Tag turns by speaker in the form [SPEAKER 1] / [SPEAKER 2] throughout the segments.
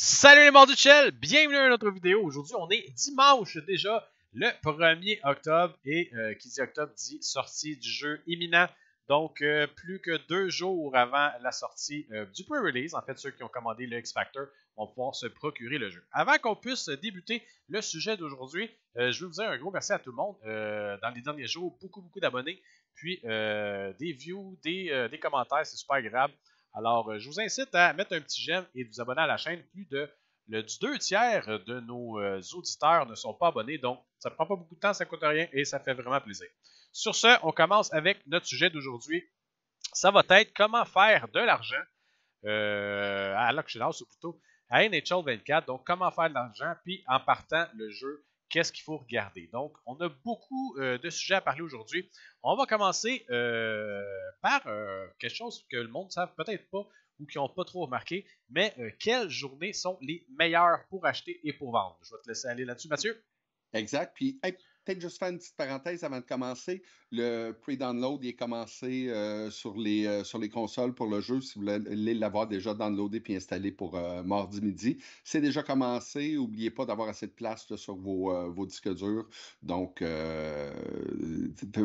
[SPEAKER 1] Salut les mordus de bienvenue à notre vidéo. Aujourd'hui, on est dimanche déjà, le 1er octobre. Et euh, qui dit octobre dit sortie du jeu imminent. Donc, euh, plus que deux jours avant la sortie euh, du pre-release, en fait, ceux qui ont commandé le X-Factor vont pouvoir se procurer le jeu. Avant qu'on puisse débuter le sujet d'aujourd'hui, je veux vous dire un gros merci à tout le monde. dans les derniers jours, beaucoup, beaucoup d'abonnés, puis des views, des commentaires, c'est super agréable. Alors, euh, je vous incite à mettre un petit j'aime et de vous abonner à la chaîne. Plus de le, deux tiers de nos euh, auditeurs ne sont pas abonnés, donc ça ne prend pas beaucoup de temps, ça ne coûte rien et ça fait vraiment plaisir. Sur ce, on commence avec notre sujet d'aujourd'hui. Ça va être comment faire de l'argent euh, à l'auction house ou plutôt à NHL 24. Donc, comment faire de l'argent, puis en partant le jeu qu'est-ce qu'il faut regarder. Donc, on a beaucoup euh, de sujets à parler aujourd'hui. On va commencer euh, par euh, quelque chose que le monde ne savent peut-être pas ou qui n'ont pas trop remarqué, mais quelles journées sont les meilleures pour acheter et pour vendre? Je vais te laisser aller là-dessus, Mathieu.
[SPEAKER 2] Exact. Puis, peut-être juste faire une petite parenthèse avant de commencer. Le pre-download est commencé euh, sur, les, euh, sur les consoles pour le jeu, si vous voulez l'avoir déjà downloadé puis installé pour euh, mardi midi. C'est déjà commencé. N'oubliez pas d'avoir assez de place sur vos, vos, disques durs. Donc,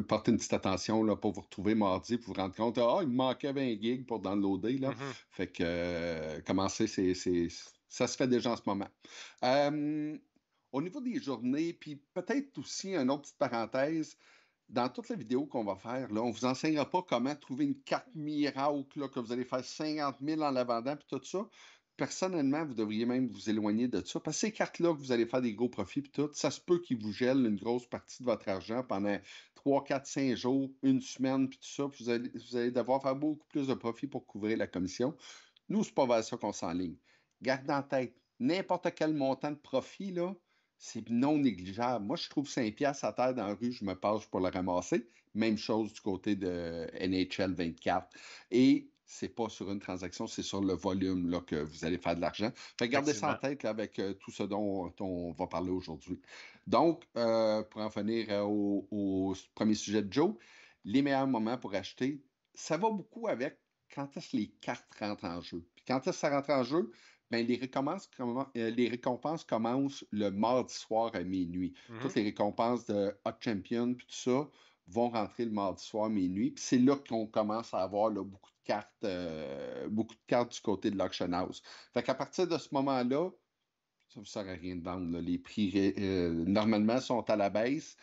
[SPEAKER 2] portez une petite attention là, pour vous retrouver mardi pour vous rendre compte ah, il me manquait 20 gigs pour downloader. Là. Mm-hmm. Fait que commencer, c'est, ça se fait déjà en ce moment. Au niveau des journées, puis peut-être aussi une autre petite parenthèse, dans toute la vidéo qu'on va faire, là, on ne vous enseignera pas comment trouver une carte miracle, que vous allez faire 50 000 en la vendant, puis tout ça. Personnellement, vous devriez même vous éloigner de ça. Parce que ces cartes-là, que vous allez faire des gros profits, puis tout, ça se peut qu'ils vous gèlent une grosse partie de votre argent pendant 3, 4, 5 jours, une semaine, puis tout ça. Puis vous, allez, vous allez devoir faire beaucoup plus de profits pour couvrir la commission. Nous, c'est pas vers ça qu'on s'enligne. Gardez en tête, n'importe quel montant de profit, là, c'est non négligeable. Moi, je trouve 5 piastres à terre dans la rue, je me passe pour le ramasser. Même chose du côté de NHL 24. Et c'est pas sur une transaction, c'est sur le volume là, que vous allez faire de l'argent. Fait gardez ça en tête avec euh, tout ce dont, on va parler aujourd'hui. Donc, euh, pour en venir euh, au, premier sujet de Joe, les meilleurs moments pour acheter, ça va beaucoup avec quand est-ce que les cartes rentrent en jeu. Puis quand est-ce que ça rentre en jeu? Ben, les, récompenses, euh, les récompenses commencent le mardi soir à minuit. Mmh Toutes les récompenses de Hot Champion puis tout ça vont rentrer le mardi soir à minuit. Puis c'est là qu'on commence à avoir beaucoup de cartes, euh, beaucoup de cartes du côté de l'auction house. Fait qu'à partir de ce moment-là, ça ne sert à rien de vendre. Les prix euh, normalement sont à la baisse.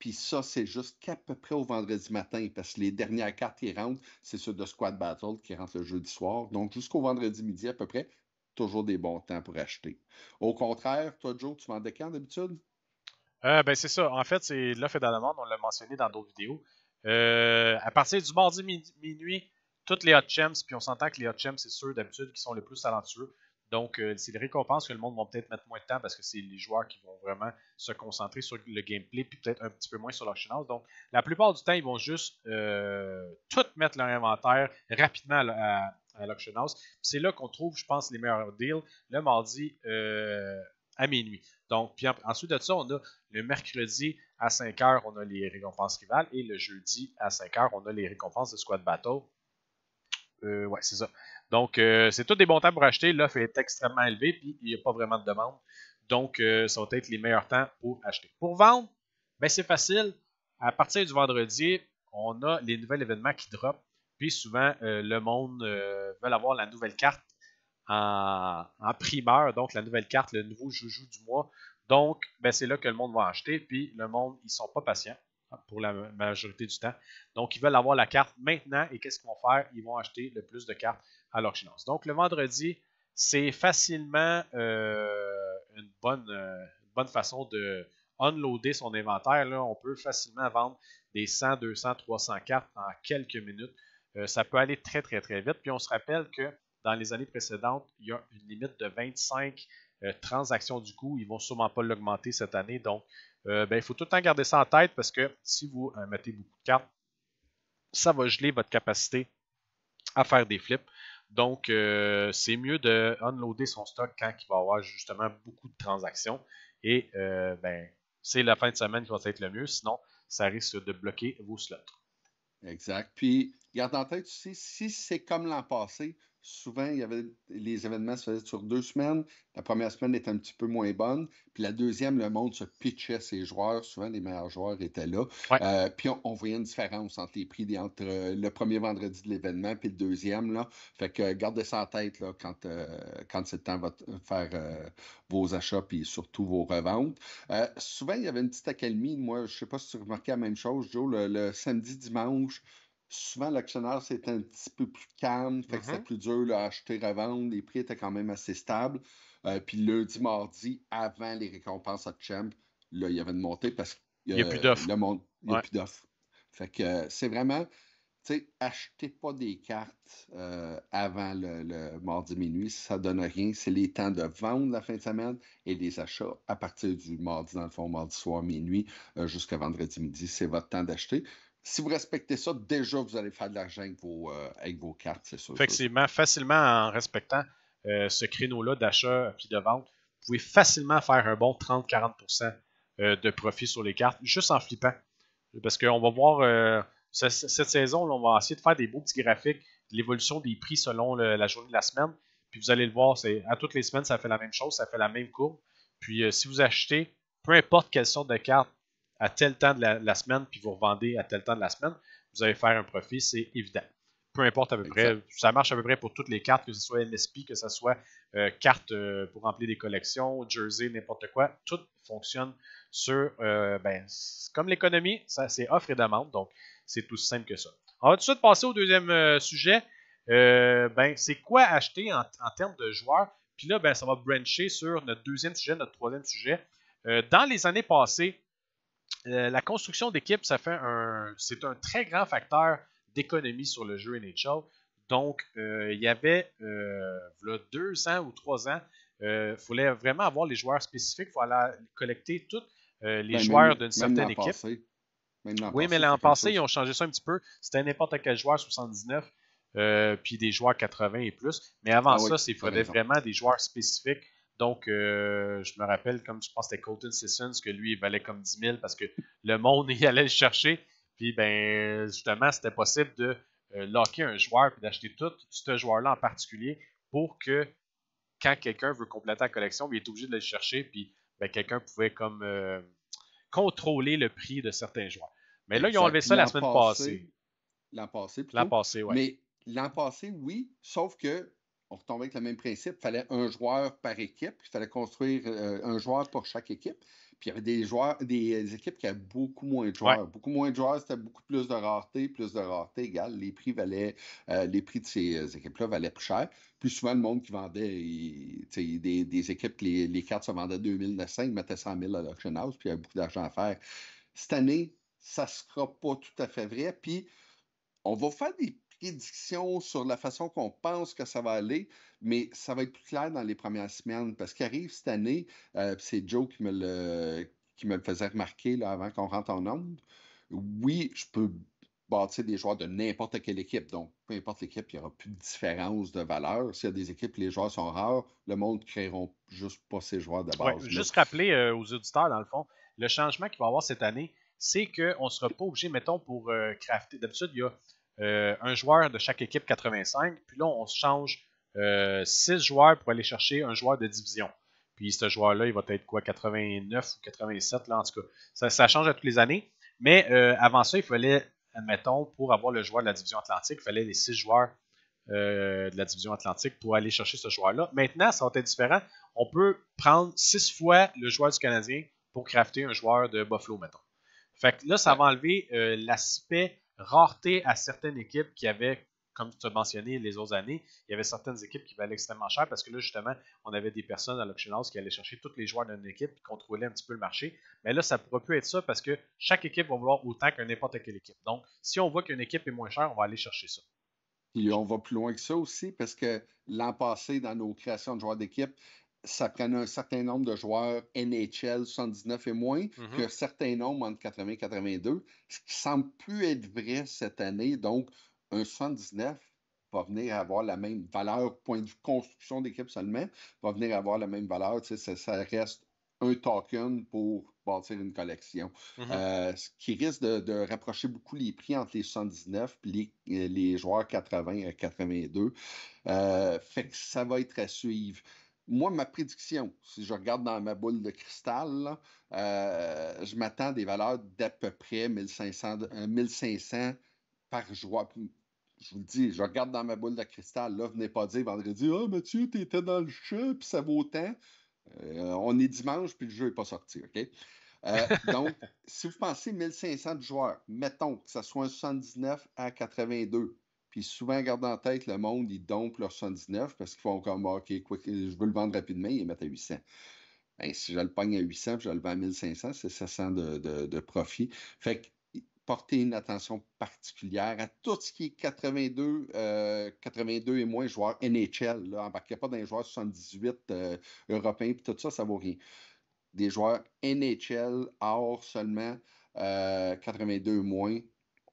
[SPEAKER 2] Puis ça, c'est juste qu'à peu près au vendredi matin, parce que les dernières cartes qui rentrent, c'est ceux de Squad Battle qui rentrent le jeudi soir. Donc jusqu'au vendredi midi à peu près, toujours des bons temps pour acheter. Au contraire, toi, Joe, tu vendais quand d'habitude?
[SPEAKER 1] Euh, ben, c'est ça. En fait, c'est l'offre et la demande, on l'a mentionné dans d'autres vidéos. Euh, à partir du mardi minuit, toutes les hot gems, puis on s'entend que les hot gems, c'est ceux d'habitude qui sont les plus talentueux. Donc, euh, c'est des récompenses que le monde va peut-être mettre moins de temps parce que c'est les joueurs qui vont vraiment se concentrer sur le gameplay, puis peut-être un petit peu moins sur l'auction house. Donc, la plupart du temps, ils vont juste tout mettre leur inventaire rapidement à, à l'auction house. C'est là qu'on trouve, je pense, les meilleurs deals le mardi euh, à minuit. Donc, puis ensuite de ça, on a le mercredi à 5 h, on a les récompenses rivales et le jeudi à 5 h, on a les récompenses de Squad Battle. Euh, ouais, c'est ça. Donc, euh, c'est tout des bons temps pour acheter. L'offre est extrêmement élevée, puis il n'y a pas vraiment de demande. Donc, ça va être les meilleurs temps pour acheter. Pour vendre, ben, c'est facile. À partir du vendredi, on a les nouveaux événements qui drop. Puis souvent, euh, le monde euh, veut avoir la nouvelle carte en, primeur, donc la nouvelle carte, le nouveau joujou du mois. Donc, ben, c'est là que le monde va acheter. Puis le monde, ils sont pas patients hein, pour la majorité du temps. Donc, ils veulent avoir la carte maintenant. Et qu'est-ce qu'ils vont faire? Ils vont acheter le plus de cartes à l'auction Donc, le vendredi, c'est facilement euh, une, bonne, bonne façon de unloader son inventaire. Là. On peut facilement vendre des 100, 200, 300 cartes en quelques minutes. Euh, ça peut aller très, très, très vite. Puis on se rappelle que dans les années précédentes, il y a une limite de 25 euh, transactions du coup. Ils ne vont sûrement pas l'augmenter cette année. Donc, euh, ben, il faut tout le temps garder ça en tête parce que si vous mettez beaucoup de cartes, ça va geler votre capacité à faire des flips. Donc, c'est mieux de unloader son stock quand il va avoir justement beaucoup de transactions. Et ben, c'est la fin de semaine qui va être le mieux. Sinon, ça risque de bloquer vos slots.
[SPEAKER 2] Exact. Puis, garde en tête aussi, si c'est comme l'an passé, souvent, il y avait, les événements se faisaient sur deux semaines. La première semaine était un petit peu moins bonne. Puis la deuxième, le monde se pitchait ses joueurs. Souvent, les meilleurs joueurs étaient là. Euh, puis on, voyait une différence entre les prix entre euh, le premier vendredi de l'événement et le deuxième. Là. Fait que gardez ça en tête là, quand, euh, quand c'est le temps de faire vos achats et surtout vos reventes. souvent, il y avait une petite accalmie. Moi, je ne sais pas si tu remarquais la même chose, Joe, le samedi, dimanche souvent, l'actionnaire, c'est un petit peu plus calme, fait que c'est mm-hmm. plus dur à acheter, revendre. Les prix étaient quand même assez stables. Euh, puis lundi, mardi, avant les récompenses à Champ, là, il y avait une montée parce
[SPEAKER 1] qu'il n'y a plus d'offres.
[SPEAKER 2] Il n'y a plus d'offres. Fait que euh, c'est vraiment, tu sais, achetez pas des cartes euh, avant le, mardi minuit, ça donne rien. C'est les temps de vendre la fin de semaine et des achats à partir du mardi, dans le fond, mardi soir, minuit, jusqu'à vendredi midi. C'est votre temps d'acheter si vous respectez ça, déjà, vous allez faire de l'argent avec vos, euh, cartes.
[SPEAKER 1] Effectivement, facilement en respectant euh, ce créneau-là d'achat puis de vente, vous pouvez facilement faire un bon 30-40% euh, de profit sur les cartes, juste en flippant. Parce qu'on va voir cette, saison, on va essayer de faire des beaux petits graphiques, l'évolution des prix selon la journée de la semaine. Puis vous allez le voir, à toutes les semaines, ça fait la même chose, ça fait la même courbe. Puis si vous achetez, peu importe quelle sorte de carte, à tel temps de la, semaine, puis vous revendez à tel temps de la semaine, vous allez faire un profit, c'est évident. Peu importe à peu près, ça marche à peu près pour toutes les cartes, que ce soit NSP, que ce soit euh, carte euh, pour remplir des collections, jersey, n'importe quoi, tout fonctionne sur, euh, ben, comme l'économie, c'est offre et demande, donc c'est tout simple que ça. On va tout de suite passer au deuxième sujet. ben, c'est quoi acheter en, termes de joueurs? Puis là, ben, ça va brancher sur notre deuxième sujet, notre troisième sujet. dans les années passées, euh, la construction d'équipe, ça fait un, c'est un très grand facteur d'économie sur le jeu NHL. Donc, euh, il y avait euh, deux ans ou trois ans, il fallait vraiment avoir les joueurs spécifiques. Il fallait collecter tous les ben, joueurs d'une certaine équipe. oui, mais l'an passé, ils ont changé ça un petit peu. C'était n'importe quel joueur 79, puis des joueurs 80 et plus. Mais avant ah ça, il fallait vraiment des joueurs spécifiques donc, euh, je me rappelle, comme je pense que c'était Colton Sissons, que lui, il valait comme 10 000 parce que le monde y allait le chercher. Puis, ben, justement, c'était possible de euh, locker un joueur et d'acheter tout ce joueur-là en particulier pour que quand quelqu'un veut compléter la collection, il est obligé de le chercher. Puis, ben, quelqu'un pouvait comme euh, contrôler le prix de certains joueurs. Mais là, ils ont enlevé ça la semaine passée.
[SPEAKER 2] L'an passé,
[SPEAKER 1] L'an passé, oui.
[SPEAKER 2] Mais l'an passé, oui, sauf que on retombait avec le même principe. Il fallait un joueur par équipe. Il fallait construire euh, un joueur pour chaque équipe. Puis il y avait des joueurs, des, équipes qui avaient beaucoup moins de joueurs. Beaucoup moins de joueurs, c'était beaucoup plus de rareté. Plus de rareté égale les prix valaient, euh, les prix de ces euh, équipes-là valaient plus cher. Plus souvent, le monde qui vendait des, des, équipes, les, les cartes se vendaient 2900, ils mettaient 100 000 à l'auction house, puis il y avait beaucoup d'argent à faire. Cette année, ça ne sera pas tout à fait vrai. Puis on va faire des sur la façon qu'on pense que ça va aller, mais ça va être plus clair dans les premières semaines parce qu'arrive cette année, euh, c'est Joe qui me le, qui me le faisait remarquer là, avant qu'on rentre en onde. Oui, je peux bâtir des joueurs de n'importe quelle équipe. Donc, peu importe l'équipe, il n'y aura plus de différence de valeur. S'il y a des équipes, les joueurs sont rares, le monde ne créeront juste pas ces joueurs de base.
[SPEAKER 1] juste rappeler euh, aux auditeurs, dans le fond, le changement qu'il va y avoir cette année, c'est qu'on ne sera pas obligé, mettons, pour euh, crafter. D'habitude, il y a euh, un joueur de chaque équipe 85. Puis là, on change 6 euh, joueurs pour aller chercher un joueur de division. Puis ce joueur-là, il va être quoi, 89 ou 87, là, en tout cas. Ça, change à toutes les années. Mais euh, avant ça, il fallait, admettons, pour avoir le joueur de la division Atlantique, il fallait les 6 joueurs de la division Atlantique pour aller chercher ce joueur-là. Maintenant, ça va être différent. On peut prendre 6 fois le joueur du Canadien pour crafter un joueur de Buffalo, mettons. Fait que là, ça va enlever l'aspect rareté à certaines équipes qui avaient, comme tu as mentionné les autres années, il y avait certaines équipes qui valaient extrêmement cher parce que là, justement, on avait des personnes à l'auction house qui allaient chercher tous les joueurs d'une équipe qui contrôlaient un petit peu le marché. Mais là, ça ne pourra plus être ça parce que chaque équipe va vouloir autant que n'importe quelle équipe. Donc, si on voit qu'une équipe est moins chère, on va aller chercher ça.
[SPEAKER 2] Et on va plus loin que ça aussi parce que l'an passé, dans nos créations de joueurs d'équipe, ça prenait un certain nombre de joueurs NHL 79 et moins, mm-hmm. qu'un certain nombre entre 80 et 82, ce qui semble plus être vrai cette année. Donc, un 79 va venir avoir la même valeur, point de vue construction d'équipe seulement, va venir avoir la même valeur. Ça, ça reste un token pour bâtir une collection. Mm-hmm. Euh, ce qui risque de, rapprocher beaucoup les prix entre les 79 et les, les, joueurs 80 à 82. fait que ça va être à suivre moi, ma prédiction, si je regarde dans ma boule de cristal, euh, je m'attends à des valeurs d'à peu près 1500, 1500 euh, par joueur. Je vous le dis, je regarde dans ma boule de cristal. Là, venez pas dire vendredi, ah, oh, Mathieu, tu étais dans le jeu, puis ça vaut autant. Euh, on est dimanche, puis le jeu n'est pas sorti, OK? donc, si vous pensez 1500 joueurs, mettons que ce soit un 79 à 82, puis souvent, garde en tête, le monde, ils dompent leur 79 parce qu'ils font comme, OK, je veux le vendre rapidement, ils mettent à 800. Ben, si je le pogne à 800 puis je le vends à 1500, c'est 700 de, profit. Fait que portez une attention particulière à tout ce qui est 82, 82 euh, et moins joueurs NHL. Là, embarquez pas dans les joueurs 78 euh, européens, puis tout ça, ça vaut rien. Des joueurs NHL, or seulement 82 euh, et moins,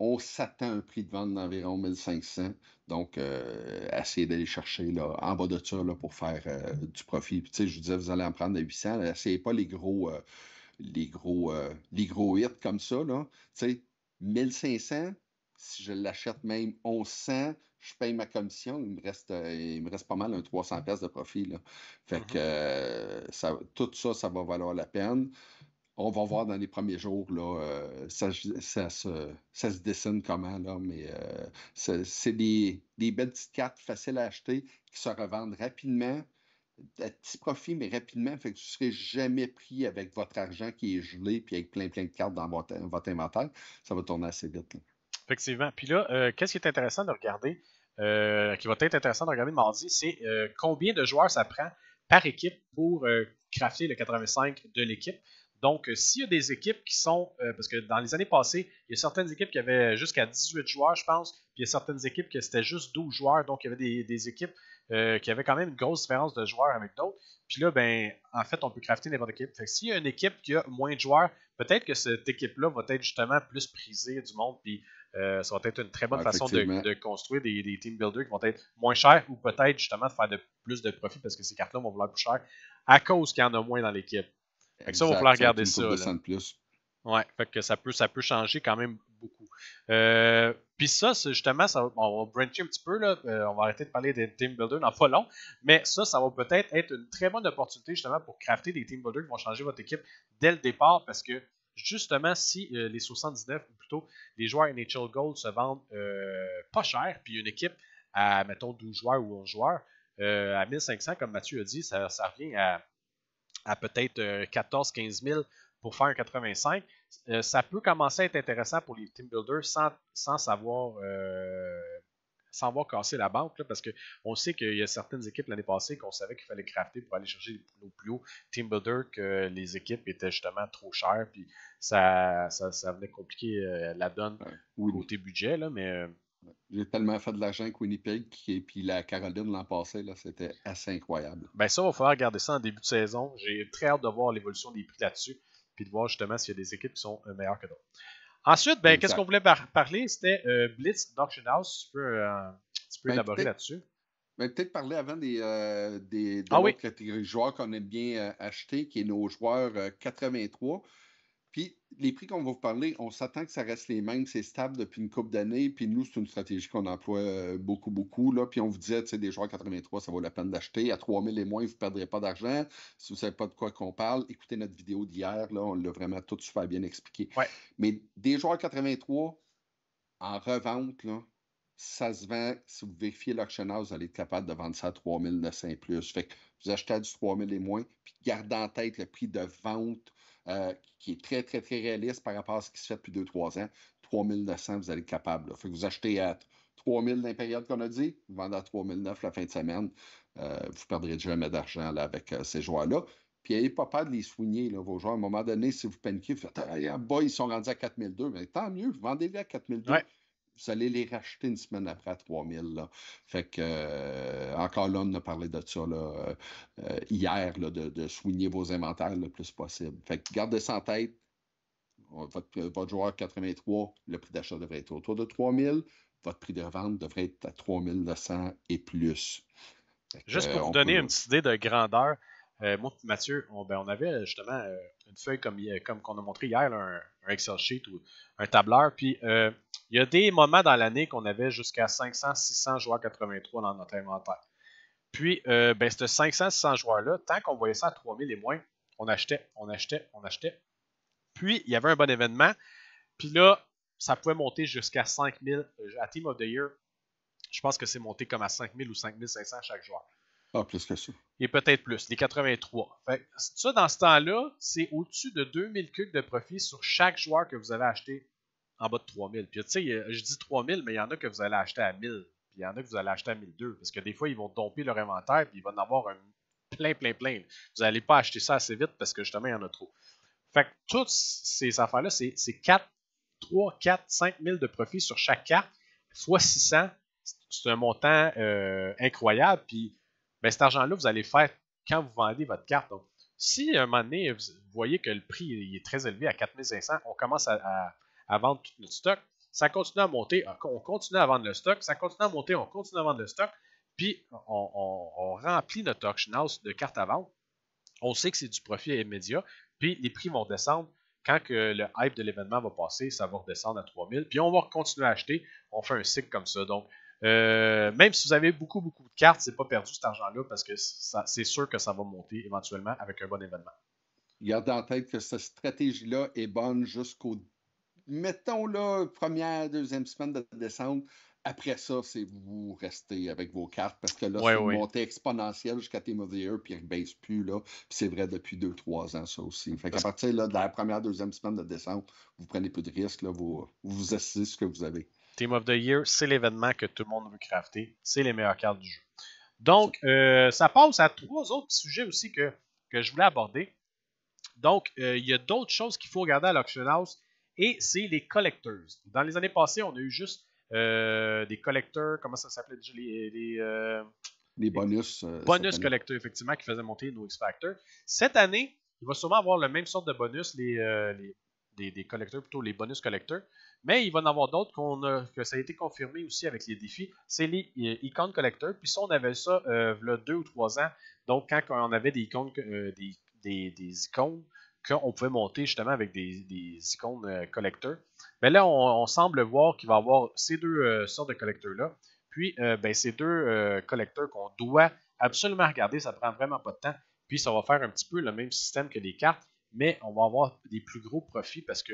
[SPEAKER 2] on s'attend à un prix de vente d'environ 1500. Donc, euh, essayez d'aller chercher là, en bas de ça là, pour faire euh, du profit. Puis, je vous disais, vous allez en prendre à 800. Essayez pas les gros, euh, les gros, les gros hits comme ça. Là. 1500, si je l'achète même 1100, je paye ma commission, il me reste, il me reste pas mal un 300 pièces de profit. Là. Fait mm-hmm. que ça, tout ça, ça va valoir la peine on va voir dans les premiers jours, là, euh, ça, se, dessine comment, là, mais euh, c'est des, belles petites cartes faciles à acheter qui se revendent rapidement, à petit profit, mais rapidement, fait que tu ne seras jamais pris avec votre argent qui est gelé puis avec plein, plein de cartes dans votre, inventaire. Ça va tourner assez vite.
[SPEAKER 1] Effectivement. Puis là, euh, qu'est-ce qui est intéressant de regarder, qui va être intéressant de regarder mardi, c'est combien de joueurs ça prend par équipe pour crafter le 85 de l'équipe. Donc, euh, s'il y a des équipes qui sont, euh, parce que dans les années passées, il y a certaines équipes qui avaient jusqu'à 18 joueurs, je pense, puis il y a certaines équipes qui c'était juste 12 joueurs, donc il y avait des, équipes euh, qui avaient quand même une grosse différence de joueurs avec d'autres. Puis là, ben, en fait, on peut crafter n'importe équipe. Fait que s'il y a une équipe qui a moins de joueurs, peut-être que cette équipe-là va être justement plus prisée du monde, puis ça va être une très bonne façon de, construire des, des, team builders qui vont être moins chers ou peut-être justement de faire de, plus de profit parce que ces cartes-là vont vouloir plus cher à cause qu'il y en a moins dans l'équipe. Fait que ça, on va falloir regarder ça. Plus. Ouais, fait que ça peut, ça peut changer quand même beaucoup. Euh, Puis ça, justement, ça, on va brancher un petit peu, là, euh, on va arrêter de parler des team builders dans pas long, mais ça, ça va peut-être être une très bonne opportunité justement pour crafter des team builders qui vont changer votre équipe dès le départ parce que justement, si euh, les 79 ou plutôt les joueurs NHL Gold se vendent euh, pas cher, puis une équipe à, mettons, 12 joueurs ou 11 joueurs, à 1500, comme Mathieu a dit, ça, ça revient à à peut-être 14-15 euh, 000 pour faire un 85, euh, ça peut commencer à être intéressant pour les team builders sans, sans savoir euh, sans avoir cassé la banque, parce qu'on sait qu'il y a certaines équipes l'année passée qu'on savait qu'il fallait crafter pour aller chercher nos plus hauts team builders que les équipes étaient justement trop chères, puis ça, ça, venait compliquer la donne au côté budget, là, mais
[SPEAKER 2] j'ai tellement fait de l'argent avec Winnipeg et puis la Caroline l'an passé, là, c'était assez incroyable.
[SPEAKER 1] Ben ça, il va falloir regarder ça en début de saison. J'ai très hâte de voir l'évolution des prix là-dessus, puis de voir justement s'il y a des équipes qui sont euh, meilleures que d'autres. Ensuite, ben, qu'est-ce qu'on voulait parler? C'était euh, Blitz d'Auction House. Tu peux, euh, ben, élaborer là-dessus?
[SPEAKER 2] Ben, peut-être parler avant des, des, ah catégories de joueurs qu'on aime bien acheter, qui est nos joueurs 83. Puis les prix qu'on va vous parler, on s'attend que ça reste les mêmes, c'est stable depuis une couple d'années. Puis nous, c'est une stratégie qu'on emploie euh, beaucoup, beaucoup. Là. Puis on vous disait, tu sais, des joueurs 83, ça vaut la peine d'acheter. À 3000 et moins, vous ne perdrez pas d'argent. Si vous ne savez pas de quoi qu'on parle, écoutez notre vidéo d'hier. Là, on l'a vraiment tout super bien expliqué. Mais des joueurs 83 en revente, là, ça se vend, si vous vérifiez l'auctionnaire, vous allez être capable de vendre ça à 3900 et plus. Fait que vous achetez à du 3000 et moins, puis gardez en tête le prix de vente euh, qui est très, très, très réaliste par rapport à ce qui se fait depuis 2-3 ans. 3900, vous allez être capable. Fait que vous achetez à 3000 dans la période qu'on a dit, vous vendez à 3009 la fin de semaine. Euh, vous ne perdrez jamais d'argent avec euh, ces joueurs-là. Puis n'ayez pas peur de les soigner, là, vos joueurs. À un moment donné, si vous paniquez, vous faites Ah, ils sont rendus à 4002. Mais tant mieux, vendez-les à 4002 vous allez les racheter une semaine après à 3000. Là. Fait que, euh, encore là, on a parlé de ça là, euh, hier, là, de, de soigner vos inventaires le plus possible. Fait que gardez ça en tête. Votre, votre joueur 83, le prix d'achat devrait être autour de 3000. Votre prix de vente devrait être à 3200 et plus.
[SPEAKER 1] Juste pour vous donner une petite idée de grandeur, euh, moi Mathieu, on, ben, on avait justement euh, une feuille comme, comme qu'on a montré hier, un, Excel sheet ou un tableur. Puis il y a des moments dans l'année qu'on avait jusqu'à 500, 600 joueurs 83 dans notre inventaire. Puis, ben, ce 500, 600 joueurs-là, tant qu'on voyait ça à 3000 et moins, on achetait, on achetait, on achetait. Puis, il y avait un bon événement. Puis là, ça pouvait monter jusqu'à 5000. À Team of the Year, je pense que c'est monté comme à 5000 ou 5500 chaque joueur.
[SPEAKER 2] Ah, plus que ça.
[SPEAKER 1] Et peut-être plus, les 83. Fait, ça, dans ce temps-là, c'est au-dessus de 2000 cucs de profit sur chaque joueur que vous avez acheté en bas de 3000. Puis tu sais, je dis 3000, mais il y en a que vous allez acheter à 1000. Puis il y en a que vous allez acheter à 1002. Parce que des fois, ils vont domper leur inventaire, puis il va en avoir un plein, plein, plein. Vous n'allez pas acheter ça assez vite parce que justement, il y en a trop. Fait que toutes ces affaires-là, c'est 4, 3, 4, 5 000 de profit sur chaque carte, fois 600. C'est un montant euh, incroyable. Puis ben, cet argent-là, vous allez faire quand vous vendez votre carte. Donc, si à un moment donné, vous voyez que le prix est très élevé à 4500, on commence à, vendre tout notre stock. Ça continue à monter, on continue à vendre le stock, ça continue à monter, on continue à vendre le stock, puis on, remplit notre auction house de cartes à vendre. On sait que c'est du profit immédiat, puis les prix vont descendre. Quand le hype de l'événement va passer, ça va redescendre à 3000, puis on va continuer à acheter. On fait un cycle comme ça. Donc, euh, même si vous avez beaucoup, beaucoup de cartes, c'est pas perdu cet argent-là parce que c'est sûr que ça va monter éventuellement avec un bon événement.
[SPEAKER 2] Gardez en tête que cette stratégie-là est bonne jusqu'au, mettons là, première, deuxième semaine de décembre. Après ça, c'est vous restez avec vos cartes parce que là, c'est une montée exponentielle jusqu'à Team of the Year, puis il ne baisse plus. Là. C'est vrai depuis 2-3 ans, ça aussi. Fait qu'à partir là, de la première, deuxième semaine de décembre, vous prenez plus de risques, là, vous, vous assistez ce que vous avez.
[SPEAKER 1] Team of the Year, c'est l'événement que tout le monde veut crafter. C'est les meilleures cartes du jeu. Donc, euh, ça passe à trois autres sujets aussi que, que je voulais aborder. Donc, euh, il y a d'autres choses qu'il faut regarder à l'Auction House et c'est les collectors. Dans les années passées, on a eu juste euh, des collecteurs, comment ça s'appelait déjà Les,
[SPEAKER 2] les, bonus.
[SPEAKER 1] bonus collectors, effectivement, qui faisaient monter nos X-Factor. Cette année, il va sûrement avoir le même sorte de bonus, les, des, des collecteurs, plutôt les bonus collecteurs. Mais il va y en avoir d'autres que ça a été confirmé aussi avec les défis. C'est les euh, icônes collecteurs. Puis ça, on avait ça euh, il y a deux ou trois ans. Donc, quand on avait des icônes, euh, des, des, icônes qu'on pouvait monter justement avec des, des icônes collecteurs. Mais là, on, semble voir qu'il va y avoir ces deux sortes de collecteurs-là. Puis, ben, ces deux collecteurs qu'on doit absolument regarder, ça prend vraiment pas de temps. Puis, ça va faire un petit peu le même système que les cartes, mais on va avoir des plus gros profits parce que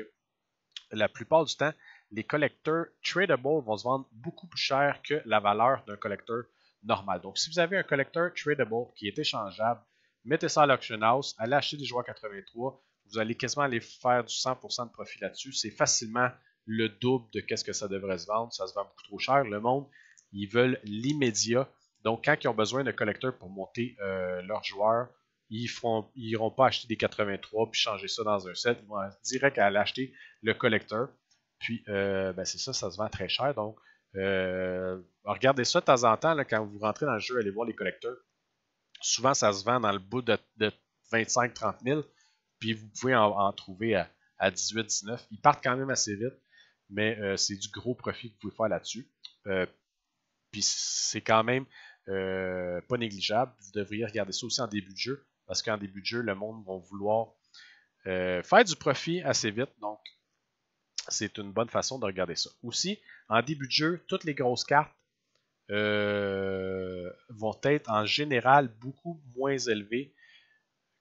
[SPEAKER 1] la plupart du temps, les collecteurs tradable vont se vendre beaucoup plus cher que la valeur d'un collecteur normal. Donc, si vous avez un collecteur tradable qui est échangeable, mettez ça à l'auction house, allez acheter des joueurs 83, vous allez quasiment aller faire du 100% de profit là-dessus. C'est facilement le double de ce que ça devrait se vendre. Ça se vend beaucoup trop cher. Le monde, ils veulent l'immédiat. Donc, quand ils ont besoin de collecteurs pour monter euh, leurs joueurs, ils n'iront pas acheter des 83 puis changer ça dans un set. Ils vont direct aller acheter le collecteur. Puis, euh, ben c'est ça, ça se vend très cher. Donc, euh, regardez ça de temps en temps quand vous rentrez dans le jeu, allez voir les collecteurs. Souvent, ça se vend dans le bout de, 25-30 000. Puis, vous pouvez en, trouver à, 18-19. Ils partent quand même assez vite, mais euh, c'est du gros profit que vous pouvez faire là-dessus. puis, c'est quand même pas négligeable. Vous devriez regarder ça aussi en début de jeu parce qu'en début de jeu, le monde va vouloir euh, faire du profit assez vite. Donc, c'est une bonne façon de regarder ça. Aussi, en début de jeu, toutes les grosses cartes euh, vont être en général beaucoup moins élevées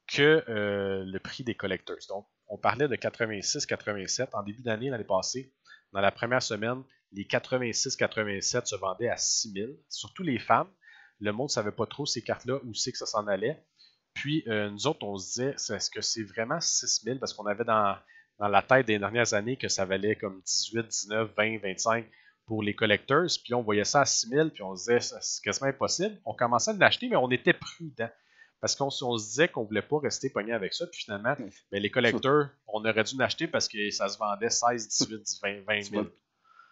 [SPEAKER 1] que euh, le prix des collectors. Donc, on parlait de 86-87 en début d'année l'année passée. Dans la première semaine, les 86-87 se vendaient à 6000, surtout les femmes. Le monde ne savait pas trop ces cartes-là où c'est que ça s'en allait. Puis euh, nous autres, on se disait, est-ce que c'est vraiment 6000 Parce qu'on avait dans, la tête des dernières années que ça valait comme 18, 19, 20, 25 pour les collectors. Puis on voyait ça à 6000, puis on se disait, c'est quasiment impossible. On commençait à l'acheter, mais on était prudent. Parce qu'on se disait qu'on voulait pas rester pogné avec ça. Puis finalement, ben, les collecteurs, on aurait dû l'acheter parce que ça se vendait 16, 18, 20, 20 000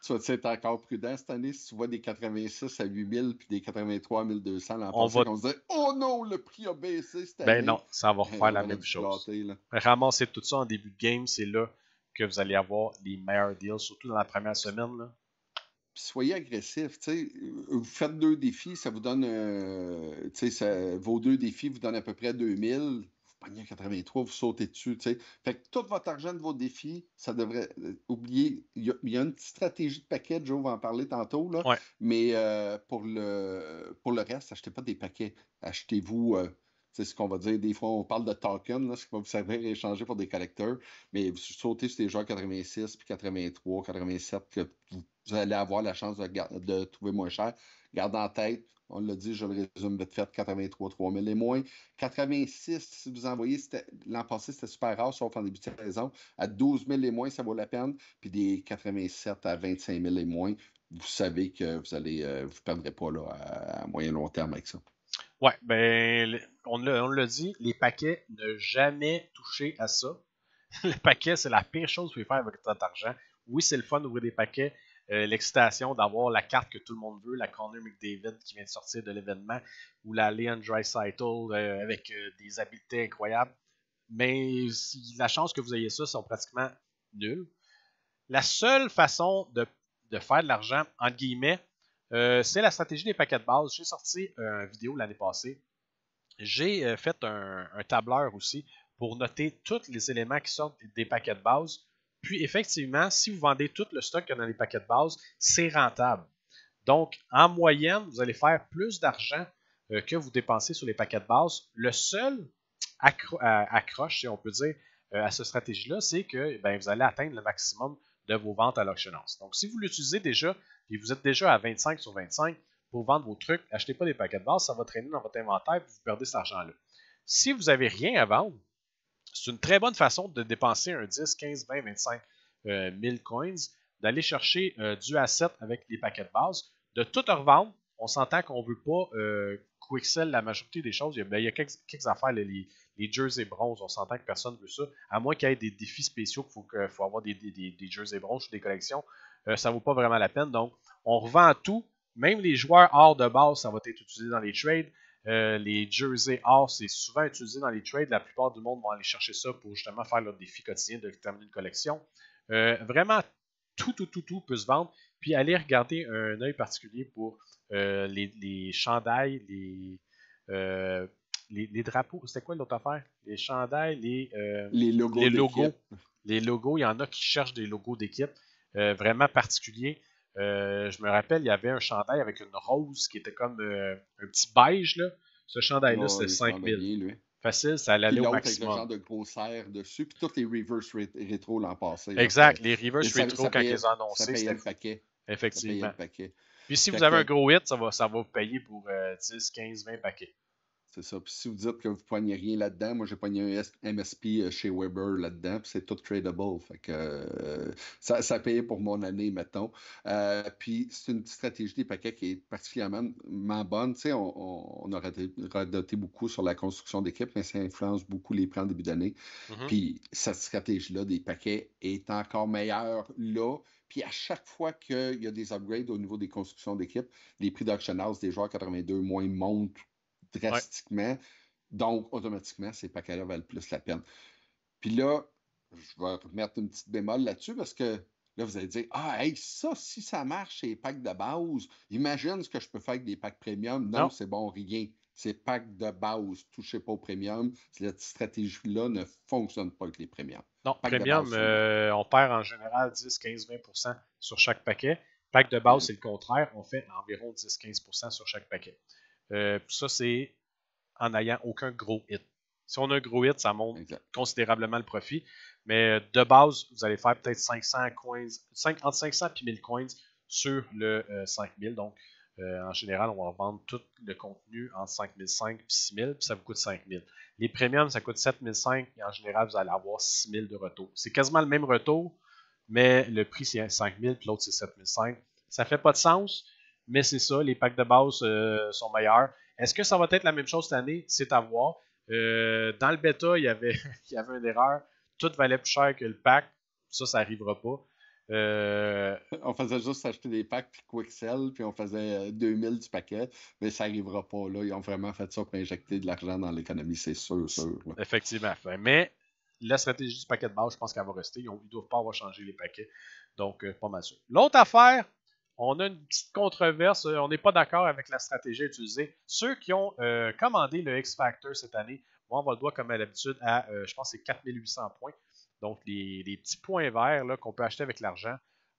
[SPEAKER 2] tu vas être encore prudent cette année si tu vois des 86 à 8000 puis des 83 à 1200 l'an
[SPEAKER 1] on
[SPEAKER 2] va... on se dit Oh non, le prix a baissé cette ben
[SPEAKER 1] année. Ben non, ça va refaire la même chose. Ramasser tout ça en début de game, c'est là que vous allez avoir les meilleurs deals, surtout dans la première semaine. Là.
[SPEAKER 2] soyez agressif. Vous faites deux défis, ça vous donne. Euh, vos deux défis vous donnent à peu près 2000. Vous pognez 83, vous sautez dessus. Fait que tout votre argent de vos défis, ça devrait. Euh, oublier, il y, a une petite stratégie de paquet, Joe va en parler tantôt. Là, Mais euh, pour, le, pour le reste, achetez pas des paquets. Achetez-vous. c'est ce qu'on va dire. Des fois, on parle de token, ce qui va vous servir à échanger pour des collecteurs. Mais vous sautez sur des joueurs 86, puis 83, 87, que vous vous allez avoir la chance de, trouver moins cher. Gardez en tête, on l'a dit, je le résume vite fait, 83 3000 et moins. 86, si vous envoyez, l'an passé, c'était super rare, sauf en début de saison. À 12 000 et moins, ça vaut la peine. Puis des 87 à 25 000 et moins, vous savez que vous allez, euh, vous perdrez pas là, à, moyen long terme avec ça.
[SPEAKER 1] Ouais, ben, on l'a dit, les paquets, ne jamais toucher à ça. les paquets, c'est la pire chose que vous pouvez faire avec votre argent. Oui, c'est le fun d'ouvrir des paquets, euh, l'excitation d'avoir la carte que tout le monde veut, la Connor McDavid qui vient de sortir de l'événement, ou la Leon Dreisaitl euh, avec euh, des habiletés incroyables. Mais la chance que vous ayez ça sont pratiquement nulles. La seule façon de, faire de l'argent, entre guillemets, c'est la stratégie des paquets de base. J'ai sorti une vidéo l'année passée. J'ai fait un, un, tableur aussi pour noter tous les éléments qui sortent des paquets de base puis effectivement, si vous vendez tout le stock qu'il y a dans les paquets de base, c'est rentable. Donc, en moyenne, vous allez faire plus d'argent euh, que vous dépensez sur les paquets de base. Le seul accroche, si on peut dire, euh, à cette stratégie-là, c'est que ben, vous allez atteindre le maximum de vos ventes à l'auction Donc, si vous l'utilisez déjà et vous êtes déjà à 25 sur 25 pour vendre vos trucs, achetez pas des paquets de base, ça va traîner dans votre inventaire et vous perdez cet argent-là. Si vous n'avez rien à vendre, c'est une très bonne façon de dépenser un 10, 15, 20, 25 euh, 1000 coins, d'aller chercher euh, du asset avec les paquets de base, de tout revendre. On s'entend qu'on ne veut pas euh, quicksell la majorité des choses. Il y a, ben, quelques, affaires, les, les, jerseys bronze, on s'entend que personne ne veut ça. À moins qu'il y ait des défis spéciaux qu'il faut, avoir des, des, bronze ou des collections. Euh, ça ne vaut pas vraiment la peine. Donc, on revend tout. Même les joueurs hors de base, ça va être utilisé dans les trades. Euh, les jerseys or, c'est souvent utilisé dans les trades. La plupart du monde vont aller chercher ça pour justement faire leur défi quotidien de terminer une collection. Euh, vraiment, tout, tout, tout, tout peut se vendre. Puis aller regarder un œil particulier pour euh, les, les, chandails, les, les, drapeaux. C'était quoi l'autre affaire? Les chandails, les,
[SPEAKER 2] les logos.
[SPEAKER 1] Les logos. Les logos, il y en a qui cherchent des logos d'équipe vraiment particuliers. Euh, je me rappelle, il y avait un chandail avec une rose qui était comme euh, un petit beige. Là. Ce chandail-là, c'était 5000. Facile, ça allait au maximum.
[SPEAKER 2] Avec le genre de gros serre dessus, puis tous les reverse rétro l'an passé.
[SPEAKER 1] Exact, les reverse rétro, quand ils ont annoncé.
[SPEAKER 2] c'était le paquet.
[SPEAKER 1] Effectivement. Puis si vous avez un gros hit, ça va, ça va vous payer pour 10, 15, 20 paquets.
[SPEAKER 2] C'est ça. Puis si vous dites que vous ne poignez rien là-dedans, moi j'ai pogné un MSP euh, chez Weber là-dedans, puis c'est tout tradable. Fait que euh, ça, ça payé pour mon année, mettons. Euh, puis c'est une stratégie des paquets qui est particulièrement bonne. Tu sais, on, on, a radoté beaucoup sur la construction d'équipe, mais ça influence beaucoup les plans début d'année. Mm-hmm. Puis cette stratégie-là des paquets est encore meilleure là. Puis à chaque fois qu'il y a des upgrades au niveau des constructions d'équipe, les prix d'auction house des joueurs 82 moins montent drastiquement. Donc, automatiquement, ces paquets-là valent plus la peine. Puis là, je vais remettre une petite bémol là-dessus parce que là, vous allez dire Ah, hey, ça, si ça marche, ces packs de base, imagine ce que je peux faire avec des packs premium. Non, c'est bon, rien. Ces packs de base, touchez pas au premium. Cette stratégie-là ne fonctionne pas avec les premiums.
[SPEAKER 1] Non, premium, euh, on perd en général 10, 15, 20% sur chaque paquet. Pack de base, c'est le contraire. On fait environ 10-15% sur chaque paquet. Euh, ça, c'est en n'ayant aucun gros hit. Si on a un gros hit, ça monte considérablement le profit. Mais euh, de base, vous allez faire peut-être 500 coins, 5, entre 500 et 1000 coins sur le 5000. Euh, Donc, en général, on va vendre tout le contenu entre 5005 et 6000, puis ça vous coûte 5000. Les premiums, ça coûte 7005 et en général, vous allez avoir 6000 de retour. C'est quasiment le même retour, mais le prix c'est 5000 puis l'autre c'est 7005. Ça fait pas de sens, mais c'est ça, les packs de base euh, sont meilleurs. Est-ce que ça va être la même chose cette année? C'est à voir. Euh, dans le bêta, il y, avait, il y avait une erreur. Tout valait plus cher que le pack. Ça, ça n'arrivera pas. Euh,
[SPEAKER 2] on faisait juste acheter des packs puis Quicksell, puis on faisait 2000 du paquet, mais ça n'arrivera pas là. Ils ont vraiment fait ça pour injecter de l'argent dans l'économie, c'est sûr, sûr.
[SPEAKER 1] Effectivement. Mais la stratégie du paquet de base, je pense qu'elle va rester. Ils ne doivent pas avoir changé les paquets. Donc, pas mal sûr. L'autre affaire, on a une petite controverse. On n'est pas d'accord avec la stratégie utilisée. Ceux qui ont commandé le X Factor cette année, on va le voir comme à l'habitude à, je pense, c'est 4800 points. Donc, les, petits points verts qu'on peut acheter avec l'argent.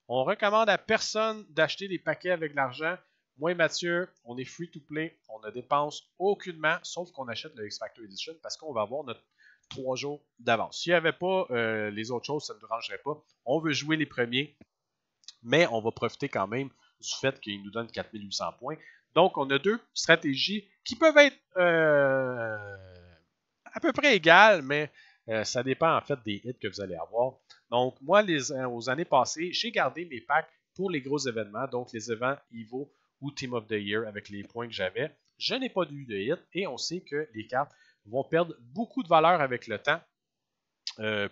[SPEAKER 1] On recommande à personne d'acheter des paquets avec l'argent. Moi et Mathieu, on est free to play. On ne dépense aucunement, sauf qu'on achète le X Factor Edition parce qu'on va avoir notre trois jours d'avance. S'il n'y avait pas euh, les autres choses, ça ne nous rangerait pas. On veut jouer les premiers, mais on va profiter quand même du fait qu'il nous donne 4800 points. Donc, on a deux stratégies qui peuvent être euh, à peu près égales, mais euh, ça dépend en fait des hits que vous allez avoir. Donc, moi, euh, aux années passées, j'ai gardé mes packs pour les gros événements, donc les événements Evo ou Team of the Year avec les points que j'avais. Je n'ai pas eu de hit et on sait que les cartes vont perdre beaucoup de valeur avec le temps,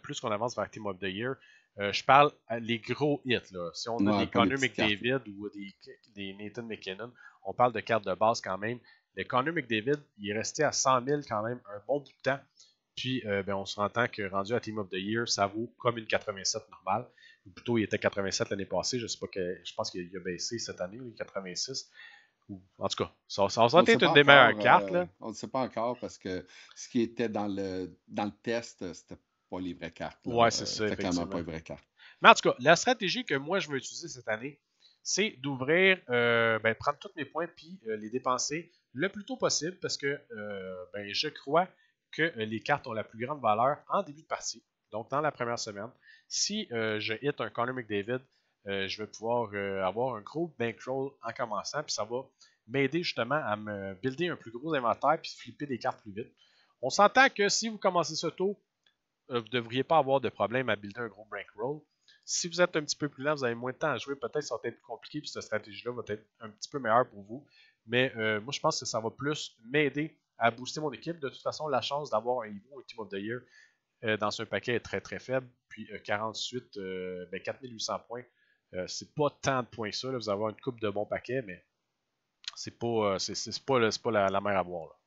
[SPEAKER 1] plus qu'on avance vers Team of the Year. Je parle les gros hits. Là. Si on a des Connor McDavid ou des, des, Nathan McKinnon, on parle de cartes de base quand même. Le Connor McDavid, il est resté à 100 000 quand même un bon bout de temps. Puis, euh, ben, on se rend compte que rendu à Team of the Year, ça vaut comme une 87 normale. Ou plutôt, il était 87 l'année passée. Je sais pas que, je pense qu'il a baissé cette année, il 86. en tout cas, ça, ça va être une des meilleures cartes. Là. Euh,
[SPEAKER 2] on ne sait pas encore parce que ce qui était dans le, dans le test, c'était pas les vraies cartes.
[SPEAKER 1] Ouais, c'est ça.
[SPEAKER 2] C'était clairement pas les vraies cartes.
[SPEAKER 1] Mais en tout cas, la stratégie que moi je veux utiliser cette année, c'est d'ouvrir, euh, ben, prendre tous mes points puis les dépenser le plus tôt possible parce que ben, je crois que euh, les cartes ont la plus grande valeur en début de partie, donc dans la première semaine. Si euh, je hit un Connor McDavid, euh, je vais pouvoir avoir un gros bankroll en commençant, puis ça va m'aider justement à me builder un plus gros inventaire puis flipper des cartes plus vite. On s'entend que si vous commencez ce tôt, vous ne devriez pas avoir de problème à builder un gros bankroll. Si vous êtes un petit peu plus lent, vous avez moins de temps à jouer, peut-être ça va être plus compliqué, puis cette stratégie-là va être un petit peu meilleure pour vous. Mais moi, je pense que ça va plus m'aider à booster mon équipe. De toute façon, la chance d'avoir un Evo, un Team of the Year euh, dans ce paquet est très très faible. Puis 48, euh, 4800 euh, ben, points, c'est pas tant de points ça. Vous avez une coupe de bons paquets, mais c'est pas, c'est, pas, pas la, la, mer à boire.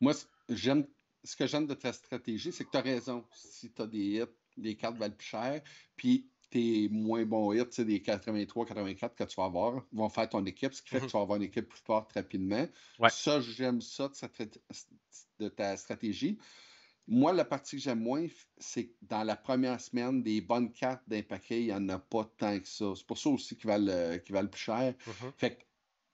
[SPEAKER 2] Moi, j'aime ce que j'aime de ta stratégie, c'est que tu as raison. Si tu as des hits, les cartes valent plus cher. Puis tes moins bons hits, des 83-84 que tu vas avoir, vont faire ton équipe, ce qui fait que mhm. tu vas avoir une équipe plus forte rapidement. Ça, j'aime ça de, ta stratégie. Moi, la partie que j'aime moins, c'est que dans la première semaine, des bonnes cartes d'un paquet, il n'y en a pas tant que ça. C'est pour ça aussi qu'ils valent, euh, valent plus cher. Mhm. Fait que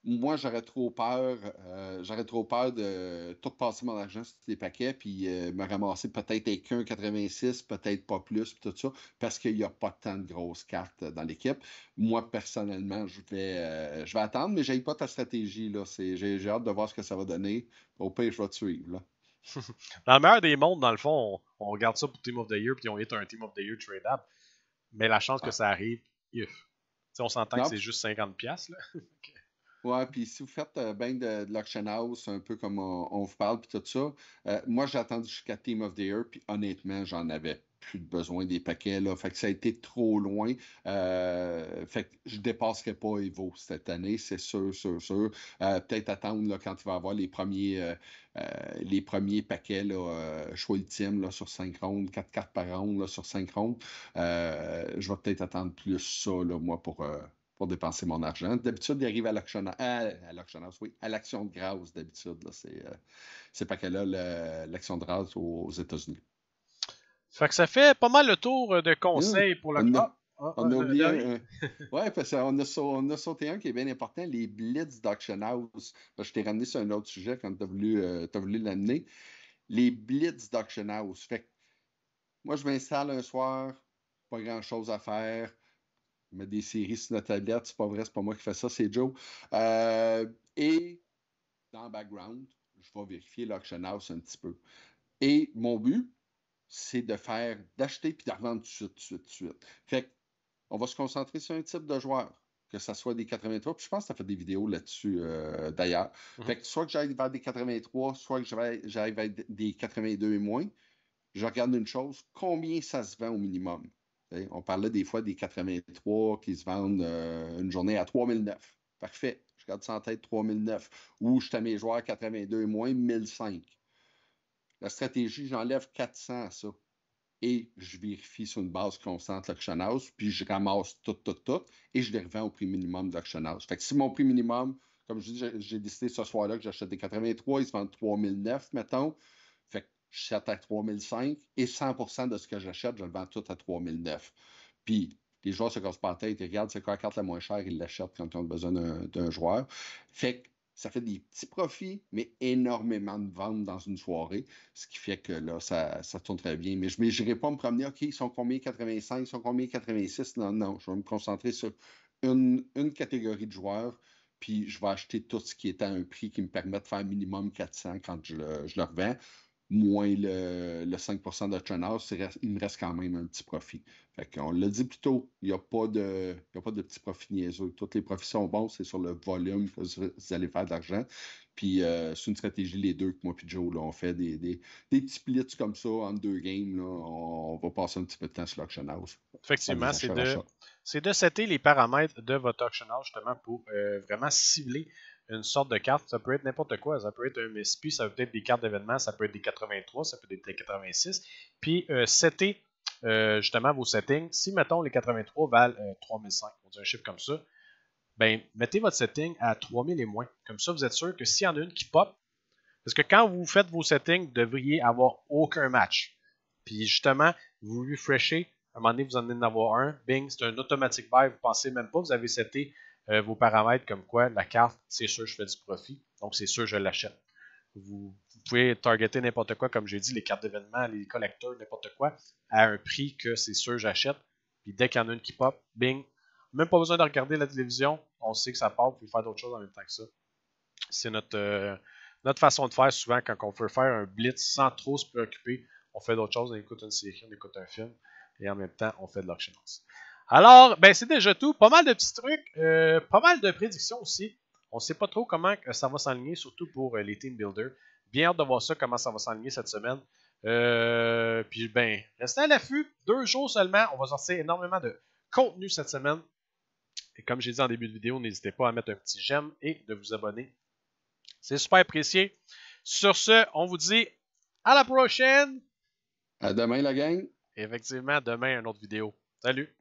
[SPEAKER 2] moi, j'aurais trop peur, euh, j'aurais trop peur de tout passer mon argent sur les paquets, puis euh, me ramasser peut-être avec un 86, peut-être pas plus, puis tout ça, parce qu'il n'y a pas tant de grosses cartes dans l'équipe. Moi, personnellement, je vais, euh, je vais attendre, mais j'ai pas ta stratégie. Là. J'ai, hâte de voir ce que ça va donner. Au pire, je vais te suivre. Là.
[SPEAKER 1] dans le meilleur des mondes, dans le fond, on, regarde ça pour Team of the Year, puis on hit un Team of the Year trade-up. Mais la chance que ça arrive, if. on s'entend que c'est juste 50$. Là.
[SPEAKER 2] Puis si vous faites euh, bien de, de l'auction house, un peu comme on, vous parle, puis tout ça, euh, moi j'ai attendu jusqu'à Team of the Year, puis honnêtement, j'en avais plus de besoin des paquets, là. Fait que ça a été trop loin. Euh, fait que je dépasserai pas Evo cette année, c'est sûr, sûr, sûr. Peut-être attendre quand il va avoir les premiers, les premiers paquets, là, choix ultime là, sur 5 rondes, 4 cartes par ronde là, sur 5 rondes. je vais peut-être attendre plus ça, là, moi, pour pour dépenser mon argent. D'habitude, il arrive à l'action à, oui, à l'action de grâce, d'habitude. C'est euh, pas qu'elle a l'action de grâce aux, États-Unis.
[SPEAKER 1] Fait que ça fait pas mal le tour de conseils pour le
[SPEAKER 2] on, ah, on a ah, oublié un... ouais, parce qu'on a, on a, sauté un qui est bien important, les blitz d'Auction House. Je t'ai ramené sur un autre sujet quand tu as voulu, euh, voulu l'amener. Les blitz d'Auction House. Fait moi, je m'installe un soir, pas grand-chose à faire met des séries sur notre tablette. C'est pas vrai, c'est pas moi qui fais ça, c'est Joe. Euh, et dans le background, je vais vérifier l'auction house un petit peu. Et mon but, c'est de faire, d'acheter puis de revendre tout de suite, tout de suite, tout de suite. Fait on va se concentrer sur un type de joueur, que ce soit des 83. Puis je pense que tu as fait des vidéos là-dessus euh, d'ailleurs. Mm-hmm. Fait que soit que j'aille vers des 83, soit que j'aille vers des 82 et moins. Je regarde une chose, combien ça se vend au minimum? On parlait des fois des 83 qui se vendent euh, une journée à 3009. Parfait. Je garde ça en tête 3009. Ou je à mes joueurs 82 et moins 1005. La stratégie, j'enlève 400 à ça. et je vérifie sur une base constante l'auction house, puis je ramasse tout, tout, tout, et je les revends au prix minimum de l'auction house. Fait que si mon prix minimum, comme je dis, j'ai décidé ce soir-là que j'achète des 83, ils se vendent 3009, mettons. J'achète à 3005 et 100% de ce que j'achète, je le vends tout à 3009. Puis les joueurs se cassent pas la tête, ils regardent c'est quoi la carte la moins chère, ils l'achètent quand ils ont besoin d'un joueur. Fait que ça fait des petits profits, mais énormément de ventes dans une soirée, ce qui fait que là, ça, ça tourne très bien. Mais je n'irai pas me promener, OK, ils sont combien 85, ils sont combien 86? Non, non, je vais me concentrer sur une, catégorie de joueurs, puis je vais acheter tout ce qui est à un prix qui me permet de faire minimum 400 quand je le, je le revends moins le, le 5% de churn il me reste quand même un petit profit. Fait qu'on l'a dit plus tôt, il n'y a, pas de, a pas de petits profits niaiseux. Tous les profits sont bons, c'est sur le volume que vous allez faire d'argent. Puis euh, c'est une stratégie, les deux, que moi et Joe, là, on fait des, des, des, petits splits comme ça en deux games. Là, on, va passer un petit peu de temps sur l'auction house.
[SPEAKER 1] Effectivement, c'est de, de setter les paramètres de votre auction house justement pour euh, vraiment cibler une sorte de carte. Ça peut être n'importe quoi. Ça peut être un MSP, ça peut être des cartes d'événements, ça peut être des 83, ça peut être des 86. Puis, euh, euh, justement vos settings. Si, mettons, les 83 valent 3005, on dit un chiffre comme ça, ben, mettez votre setting à 3000 et moins. Comme ça, vous êtes sûr que s'il y en a une qui pop, parce que quand vous faites vos settings, vous devriez avoir aucun match. Puis justement, vous refreshez, à un moment donné, vous en allez en avoir un, bing, c'est un automatic buy, vous pensez même pas, vous avez seté euh, vos paramètres comme quoi la carte, c'est sûr, je fais du profit, donc c'est sûr, je l'achète. Vous, pouvez targeter n'importe quoi, comme j'ai dit, les cartes d'événements, les collecteurs, n'importe quoi, à un prix que c'est sûr, j'achète. Puis dès qu'il y en a une qui pop, bing, même pas besoin de regarder la télévision, on sait que ça part, vous pouvez faire d'autres choses en même temps que ça. C'est notre, euh, notre façon de faire souvent quand on veut faire un blitz sans trop se préoccuper. On fait d'autres choses, on écoute une série, on écoute un film, et en même temps, on fait de l'auction. Alors, ben c'est déjà tout. Pas mal de petits trucs, euh, pas mal de prédictions aussi. On ne sait pas trop comment ça va s'aligner, surtout pour euh, les team builders. Bien hâte de voir ça, comment ça va s'aligner cette semaine. Euh, puis ben, restez à l'affût. Deux jours seulement. On va sortir énormément de contenu cette semaine. Et comme j'ai dit en début de vidéo, n'hésitez pas à mettre un petit j'aime et de vous abonner. C'est super apprécié. Sur ce, on vous dit à la prochaine.
[SPEAKER 2] À demain la gang.
[SPEAKER 1] effectivement, demain, une autre vidéo. Salut!